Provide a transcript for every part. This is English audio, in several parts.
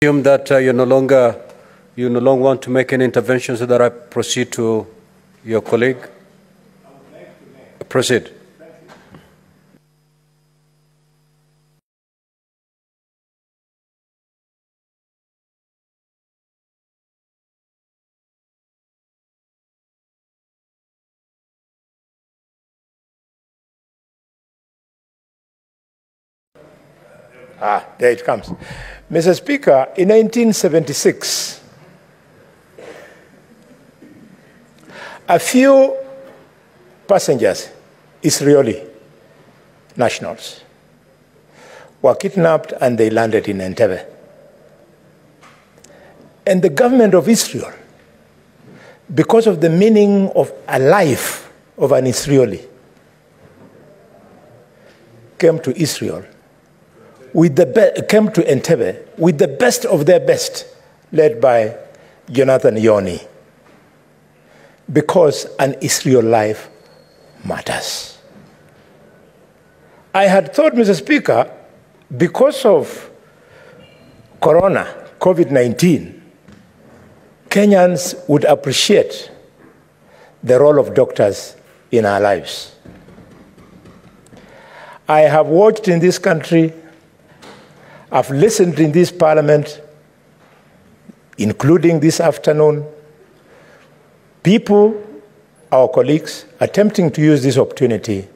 assume that uh, you're no longer you no longer want to make any intervention so that I proceed to your colleague. Proceed. Ah, there it comes. Mr. Speaker, in 1976, a few passengers, Israeli nationals, were kidnapped and they landed in Entebbe. And the government of Israel, because of the meaning of a life of an Israeli, came to Israel with the be- came to Entebbe with the best of their best, led by Jonathan Yoni, because an Israel life matters. I had thought, Mr. Speaker, because of Corona, COVID 19, Kenyans would appreciate the role of doctors in our lives. I have watched in this country I've listened in this parliament, including this afternoon, people, our colleagues, attempting to use this opportunity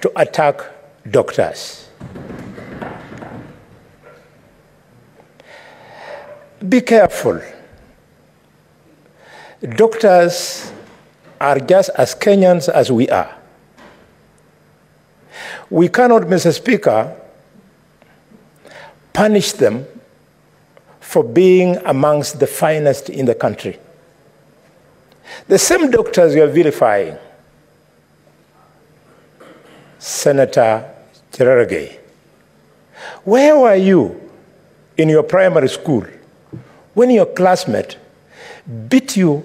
to attack doctors. Be careful. Doctors are just as Kenyans as we are. We cannot, Mr. Speaker, punish them for being amongst the finest in the country. The same doctors you are vilifying, Senator Cherargei, where were you in your primary school when your classmate beat you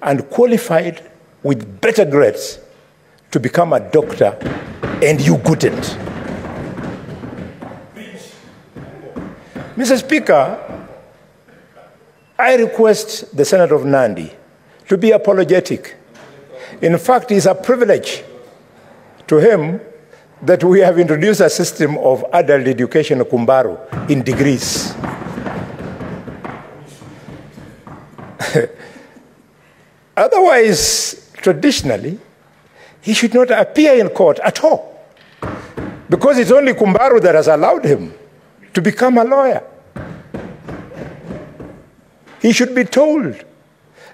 and qualified with better grades to become a doctor and you couldn't? Mr. Speaker, I request the Senator of Nandi to be apologetic. In fact, it's a privilege to him that we have introduced a system of adult education, Kumbaru, in degrees. Otherwise, traditionally, he should not appear in court at all because it's only Kumbaru that has allowed him to become a lawyer. He should be told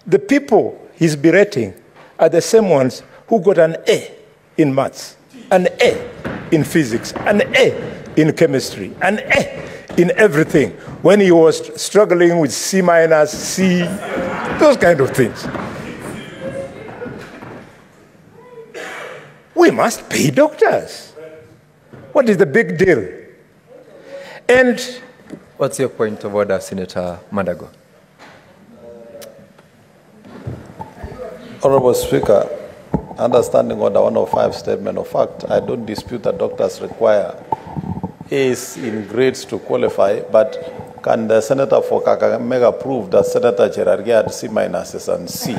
the people he's berating are the same ones who got an A in maths, an A in physics, an A in chemistry, an A in everything when he was struggling with C minus, C, those kind of things. We must pay doctors. What is the big deal? And What's your point of order, Senator Mandago? Honorable Speaker, understanding order 105 statement of fact, I don't dispute that doctors require A's in grades to qualify, but can the Senator for Kakamega prove that Senator Cherargei had C minuses and C?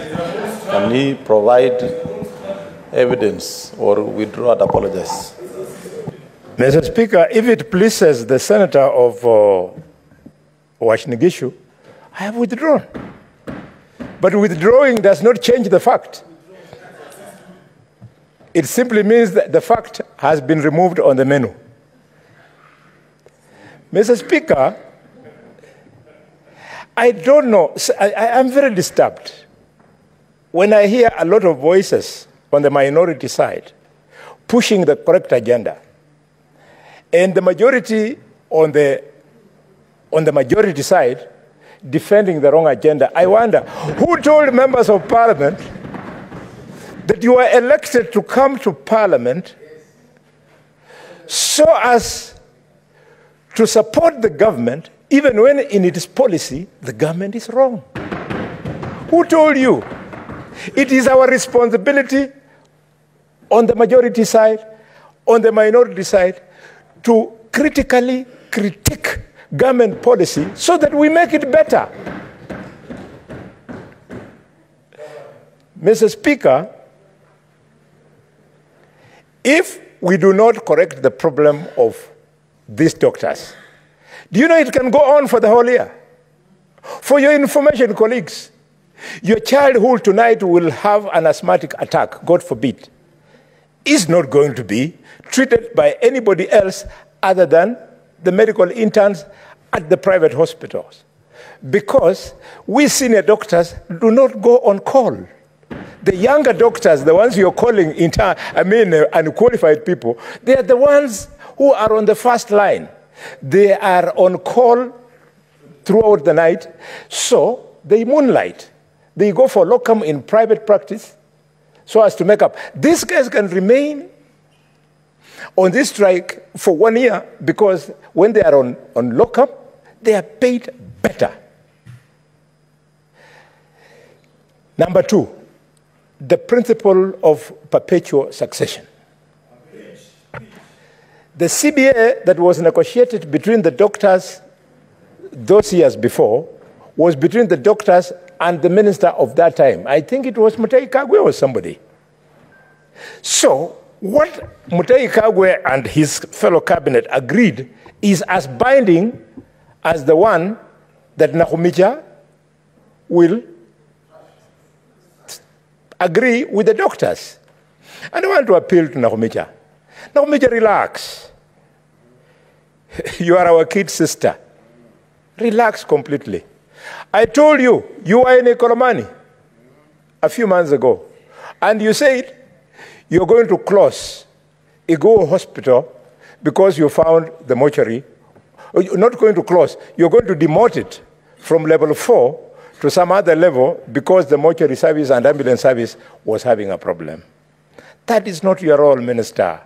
Can he provide evidence or withdraw and apologize? Mr. Speaker, if it pleases the senator of uh, I have withdrawn. But withdrawing does not change the fact. It simply means that the fact has been removed on the menu. Mr. Speaker, I don't know. I, I'm very disturbed when I hear a lot of voices on the minority side pushing the correct agenda and the majority on the on the majority side defending the wrong agenda. I wonder who told members of parliament that you were elected to come to parliament so as to support the government even when in its policy the government is wrong. Who told you? It is our responsibility on the majority side, on the minority side, to critically critique government policy so that we make it better. Mr. Speaker, if we do not correct the problem of these doctors, do you know it can go on for the whole year? For your information, colleagues, your child who tonight will have an asthmatic attack, God forbid, is not going to be treated by anybody else other than the medical interns at the private hospitals. Because we senior doctors do not go on call. The younger doctors, the ones you're calling, inter- I mean, uh, unqualified people, they are the ones who are on the first line. They are on call throughout the night, so they moonlight. They go for locum in private practice so as to make up. These guys can remain on this strike for one year because when they are on, on locum, they are paid better. Number two, the principle of perpetual succession. The CBA that was negotiated between the doctors those years before was between the doctors and the minister of that time. I think it was Mutahi Kagwe or somebody. So, what Mutahi Kagwe and his fellow cabinet agreed is as binding as the one that Nakhumicha will agree with the doctors. And I want to appeal to Nakhumicha. Nakhumicha, relax. you are our kid sister. Relax completely. I told you, you were in Ikolomani a few months ago, and you said you're going to close Iguhu Hospital because you found the mortuary. Oh, you're not going to close, you're going to demote it from level four to some other level because the mortuary service and ambulance service was having a problem. That is not your role, Minister.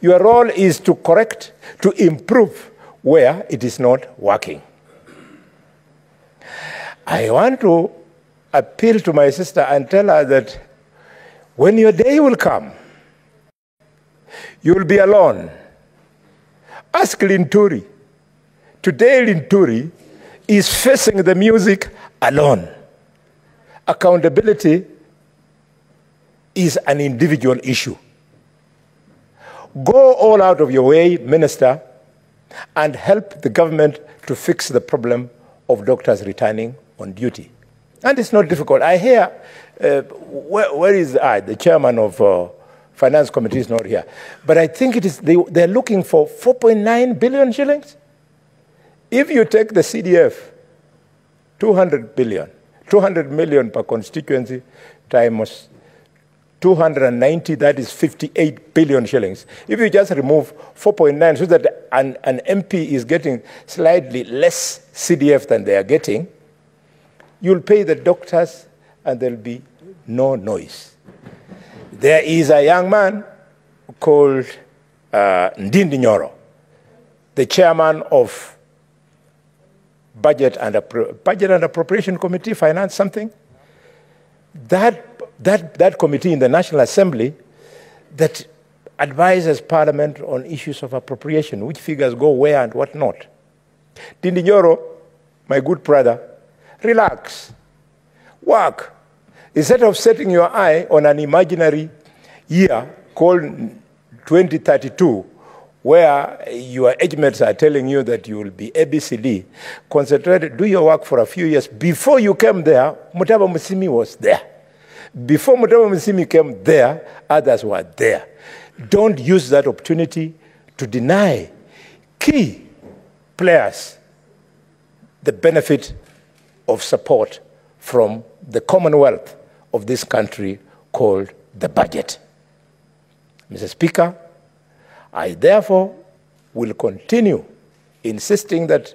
Your role is to correct, to improve where it is not working. I want to appeal to my sister and tell her that when your day will come, you will be alone. Ask Linturi. Today, Linturi is facing the music alone. Accountability is an individual issue. Go all out of your way, Minister, and help the government to fix the problem of doctors returning on duty. And it's not difficult. I hear, uh, where, where is I, the chairman of uh, finance committee is not here. But I think it is, they, they're looking for 4.9 billion shillings. If you take the CDF, 200 billion, 200 million per constituency times 290, that is 58 billion shillings. If you just remove 4.9 so that an, an MP is getting slightly less CDF than they are getting, you'll pay the doctors and there'll be no noise. There is a young man called uh, Ndindi Nyoro, the chairman of Budget and, Appro- Budget and Appropriation Committee, Finance something. That, that, that committee in the National Assembly that advises Parliament on issues of appropriation, which figures go where and what not. Ndindi Nyoro, my good brother, relax, work. Instead of setting your eye on an imaginary year called 2032, where your age mates are telling you that you will be ABCD, concentrate, do your work for a few years. Before you came there, Mutava Musyimi was there. Before Mutava Musyimi came there, others were there. Don't use that opportunity to deny key players the benefit of support from the commonwealth of this country called the budget. Mr. Speaker, I therefore will continue insisting that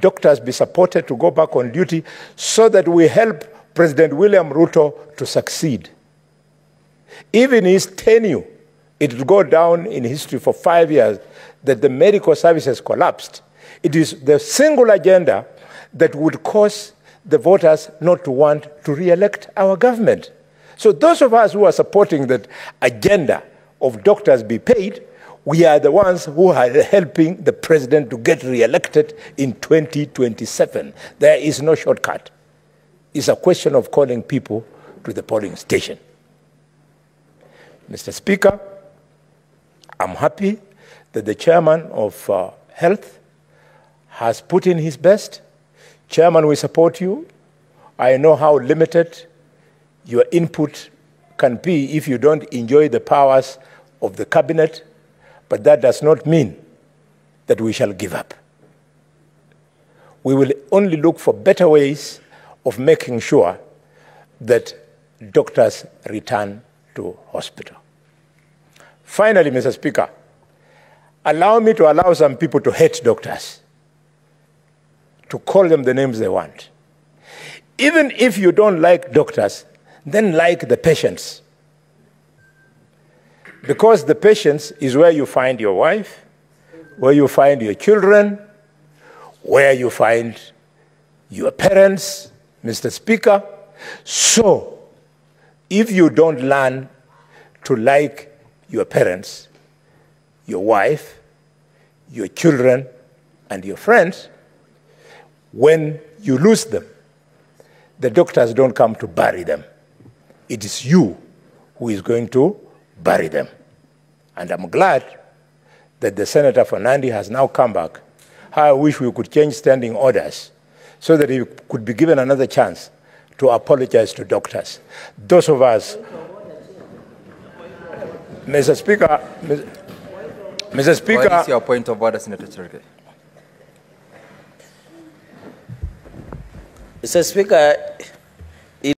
doctors be supported to go back on duty so that we help President William Ruto to succeed. Even his tenure, it will go down in history for five years that the medical services collapsed. It is the single agenda that would cause the voters not to want to re elect our government. So, those of us who are supporting that agenda of doctors be paid, we are the ones who are helping the president to get re-elected in 2027. There is no shortcut. It's a question of calling people to the polling station. Mr. Speaker, I'm happy that the chairman of uh, health has put in his best. Chairman, we support you. I know how limited your input can be if you don't enjoy the powers of the cabinet, but that does not mean that we shall give up. We will only look for better ways of making sure that doctors return to hospital. Finally, Mr. Speaker, allow me to allow some people to hate doctors, to call them the names they want. Even if you don't like doctors, then like the patients. Because the patients is where you find your wife, where you find your children, where you find your parents, Mr. Speaker. So, if you don't learn to like your parents, your wife, your children, and your friends, when you lose them, the doctors don't come to bury them. It is you who is going to bury them. And I'm glad that the Senator for Nandi has now come back. I wish we could change standing orders so that he could be given another chance to apologize to doctors. Those of us, Mr. Speaker, Mr. Speaker, What is your point of order, Senator Cherge? Mr. Speaker,